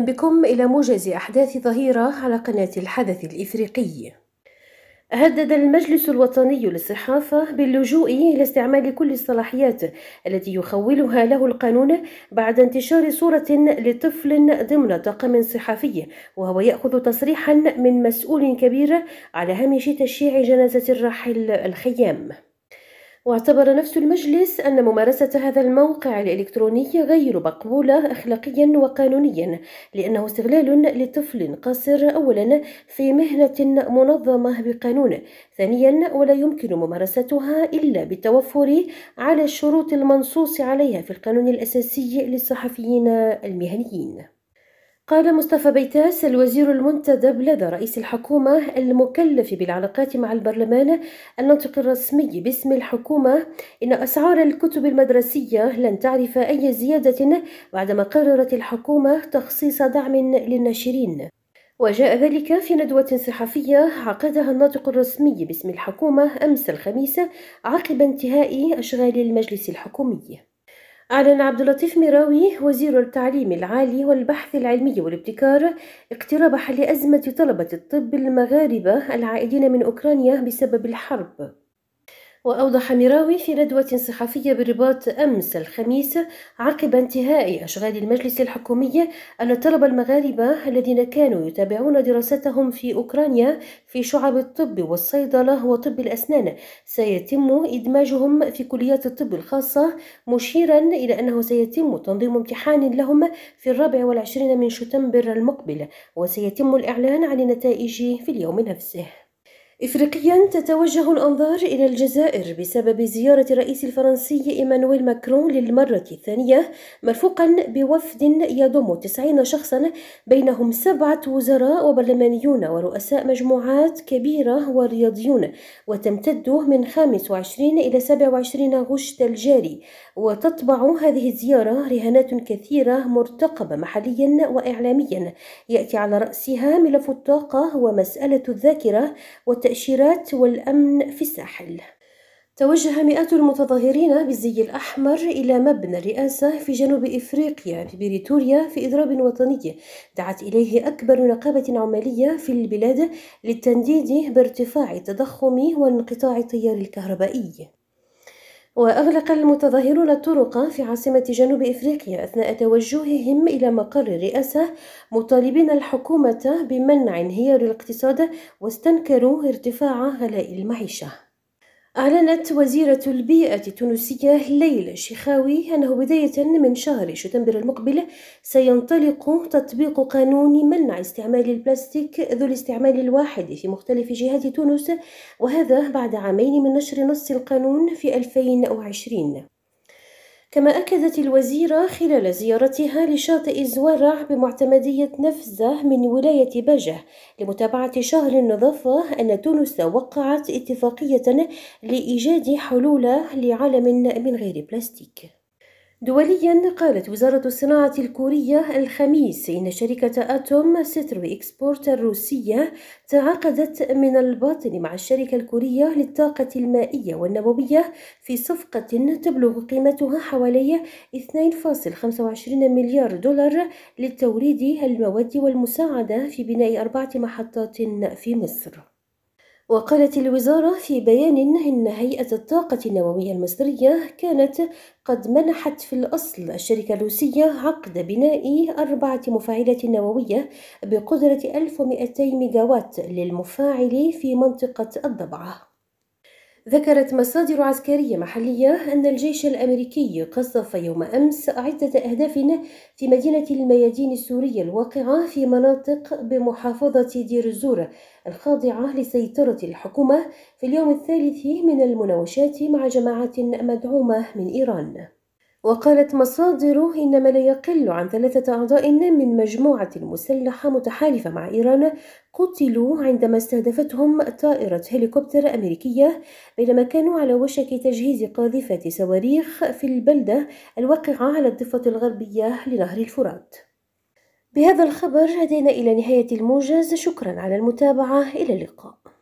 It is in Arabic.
بكم إلى موجز أحداث ظهيرة على قناة الحدث الإفريقي. هدد المجلس الوطني للصحافة باللجوء إلى استعمال كل الصلاحيات التي يخولها له القانون بعد انتشار صورة لطفل ضمن طاقم صحفي وهو يأخذ تصريحا من مسؤول كبير على هامش تشييع جنازة الراحل الخيام. واعتبر نفس المجلس أن ممارسة هذا الموقع الإلكتروني غير مقبولة أخلاقيا وقانونيا لأنه استغلال لطفل قاصر أولا في مهنة منظمة بقانون. ثانيا ولا يمكن ممارستها إلا بالتوفر على الشروط المنصوص عليها في القانون الأساسي للصحفيين المهنيين. قال مصطفى بيتاس الوزير المنتدب لدى رئيس الحكومة المكلف بالعلاقات مع البرلمان الناطق الرسمي باسم الحكومة إن أسعار الكتب المدرسية لن تعرف أي زيادة بعدما قررت الحكومة تخصيص دعم للناشرين. وجاء ذلك في ندوة صحفية عقدها الناطق الرسمي باسم الحكومة أمس الخميس عقب انتهاء أشغال المجلس الحكومي. أعلن عبد اللطيف مراوي وزير التعليم العالي والبحث العلمي والابتكار اقتراب حل أزمة طلبة الطب المغاربة العائدين من أوكرانيا بسبب الحرب. وأوضح مراوي في ندوة صحفية بالرباط أمس الخميس عقب انتهاء أشغال المجلس الحكومي أن طلب المغاربة الذين كانوا يتابعون دراستهم في أوكرانيا في شعب الطب والصيدلة وطب الأسنان سيتم إدماجهم في كليات الطب الخاصة مشيرا إلى أنه سيتم تنظيم امتحان لهم في الرابع والعشرين من شتنبر المقبل وسيتم الإعلان عن النتائج في اليوم نفسه. إفريقيا تتوجه الأنظار إلى الجزائر بسبب زيارة الرئيس الفرنسي إيمانويل ماكرون للمرة الثانية مرفوقا بوفد يضم تسعين شخصا بينهم سبعة وزراء وبرلمانيون ورؤساء مجموعات كبيرة ورياضيون وتمتد من 25 إلى 27 غشت الجاري. وتطبع هذه الزيارة رهانات كثيرة مرتقبة محليا وإعلاميا يأتي على رأسها ملف الطاقة ومسألة الذاكرة والتأشيرات والأمن في الساحل. توجه مئات المتظاهرين بالزي الأحمر إلى مبنى الرئاسة في جنوب إفريقيا في بريتوريا في إضراب وطني. دعت إليه أكبر نقابة عمالية في البلاد للتنديد بارتفاع التضخم وانقطاع التيار الكهربائي. وأغلق المتظاهرون الطرق في عاصمة جنوب إفريقيا أثناء توجههم إلى مقر الرئاسة مطالبين الحكومة بمنع انهيار الاقتصاد واستنكروا ارتفاع غلاء المعيشة. أعلنت وزيرة البيئة التونسية ليلى الشيخاوي أنه بداية من شهر شتنبر المقبل سينطلق تطبيق قانون منع استعمال البلاستيك ذو الاستعمال الواحد في مختلف جهات تونس وهذا بعد عامين من نشر نص القانون في 2020 كما أكدت الوزيرة خلال زيارتها لشاطئ الزوارع بمعتمدية نفزة من ولاية بجة لمتابعة شهر النظافة أن تونس وقعت اتفاقية لإيجاد حلول لعالم من غير بلاستيك. دوليا قالت وزارة الصناعة الكورية الخميس إن شركة أتوم ستروي إكسبورت الروسية تعاقدت من الباطن مع الشركة الكورية للطاقة المائية والنووية في صفقة تبلغ قيمتها حوالي 2.25 مليار دولار للتوريد المواد والمساعدة في بناء أربعة محطات في مصر. وقالت الوزارة في بيان إن هيئة الطاقة النووية المصرية كانت قد منحت في الأصل الشركة الروسية عقد بناء أربعة مفاعلات نووية بقدرة 1200 ميجاوات للمفاعل في منطقة الضبعة. ذكرت مصادر عسكرية محلية أن الجيش الأمريكي قصف يوم أمس عدة أهداف في مدينة الميادين السورية الواقعة في مناطق بمحافظة دير الزور الخاضعة لسيطرة الحكومة في اليوم الثالث من المناوشات مع جماعات مدعومة من إيران. وقالت مصادر إنما لا يقل عن ثلاثة أعضاء من مجموعة مسلحة متحالفة مع إيران قتلوا عندما استهدفتهم طائرة هليكوبتر أمريكية بينما كانوا على وشك تجهيز قاذفة صواريخ في البلدة الواقعة على الضفة الغربية لنهر الفرات. بهذا الخبر أتينا إلى نهاية الموجز. شكرا على المتابعة. إلى اللقاء.